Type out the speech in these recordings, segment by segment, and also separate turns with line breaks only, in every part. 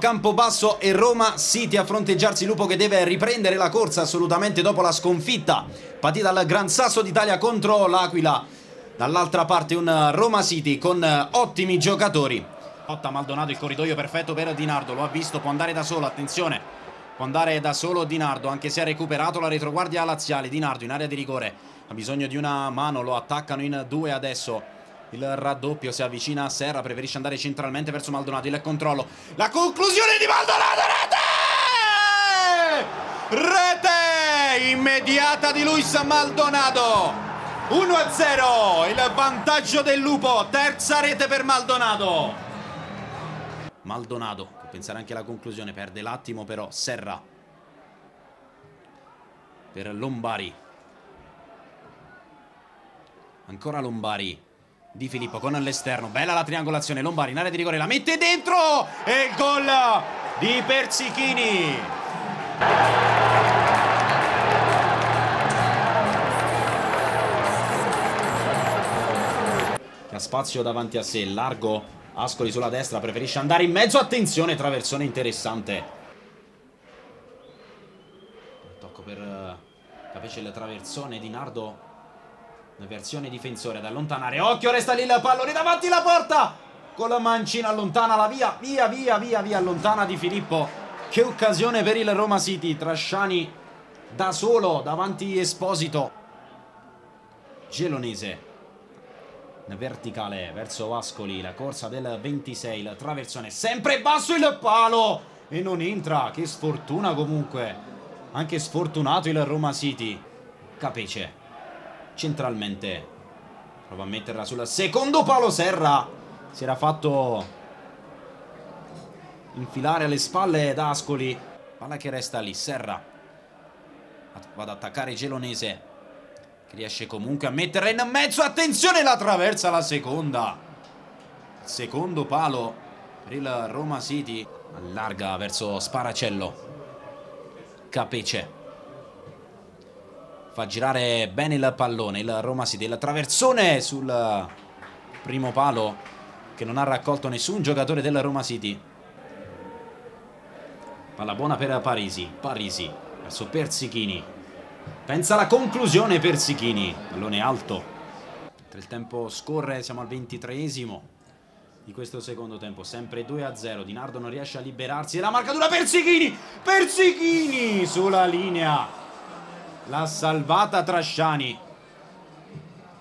Campobasso e Roma City a fronteggiarsi Lupo che deve riprendere la corsa assolutamente dopo la sconfitta. Patita al Gran Sasso d'Italia contro l'Aquila. Dall'altra parte un Roma City con ottimi giocatori. Otta Maldonato il corridoio perfetto per Dinardo lo ha visto può andare da solo attenzione. Può andare da solo Dinardo anche se ha recuperato la retroguardia laziale. Dinardo in area di rigore ha bisogno di una mano lo attaccano in due adesso il raddoppio si avvicina a Serra, preferisce andare centralmente verso Maldonado, il controllo, la conclusione di Maldonado, rete! Rete immediata di Luis Maldonado. 1-0, il vantaggio del Lupo, terza rete per Maldonado. Maldonado, può pensare anche alla conclusione, perde l'attimo però Serra. Per Lombari. Ancora Lombari di Filippo con l'esterno. Bella la triangolazione. Lombari in area di rigore la mette dentro e il gol di Persichini. Ha spazio davanti a sé, largo. Ascoli sulla destra, preferisce andare in mezzo. Attenzione, traversone interessante. Tocco per eh, capisce il traversone di Nardo versione difensore da allontanare. Occhio, resta lì il pallone davanti la porta. Con la mancina allontana la via. Via, via, via, via. Allontana di Filippo. Che occasione per il Roma City. Trasciani da solo davanti Esposito. Gelonese. Verticale verso Ascoli. La corsa del 26. La traversone. Sempre basso il palo. E non entra. Che sfortuna comunque. Anche sfortunato il Roma City. Capece centralmente. Prova a metterla sul secondo palo Serra. Si era fatto infilare alle spalle d'Ascoli. Palla che resta lì. Serra va ad attaccare Gelonese. Che riesce comunque a metterla in mezzo. Attenzione, la traversa la seconda. Secondo palo per il Roma City. Allarga verso Sparacello. Capece fa girare bene il pallone il Roma City. Il traversone sul primo palo che non ha raccolto nessun giocatore del Roma City. Palla buona per Parisi Parisi verso Persichini. Pensa alla conclusione Persichini. Pallone alto. Mentre il tempo scorre siamo al ventitreesimo di questo secondo tempo. Sempre 2 a 0 Dinardo non riesce a liberarsi. E la marcatura Persichini! Persichini sulla linea L'ha salvata Trasciani.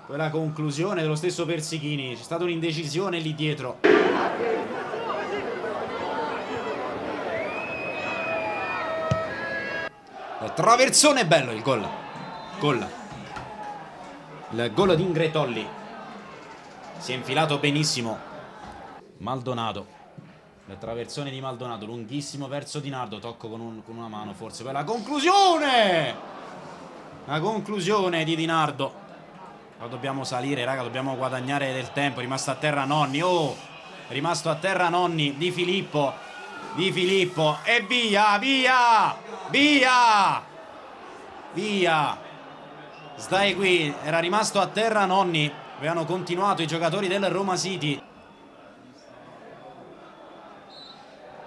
Poi la conclusione dello stesso Persichini. C'è stata un'indecisione lì dietro. Traversone bello il gol. Gol. Il gol di Ingretolli. Si è infilato benissimo. Maldonado. La traversone di Maldonado, lunghissimo verso Dinardo. Tocco con, un, con una mano, forse. Poi la conclusione! La conclusione di Dinardo. Ma dobbiamo salire, raga, dobbiamo guadagnare del tempo. Rimasto a terra Nonni. Oh, rimasto a terra Nonni di Filippo. Di Filippo. E via, via, via, via. Stai qui. Era rimasto a terra Nonni. Avevano continuato i giocatori del Roma City.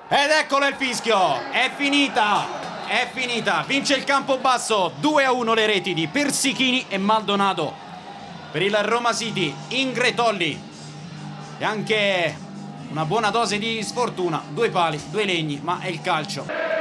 Ed eccolo il fischio. È finita è finita. Vince il campo basso 2 a 1 le reti di Persichini e Maldonado. Per il Roma City, Ingretolli. E anche una buona dose di sfortuna. Due pali, due legni, ma è il calcio.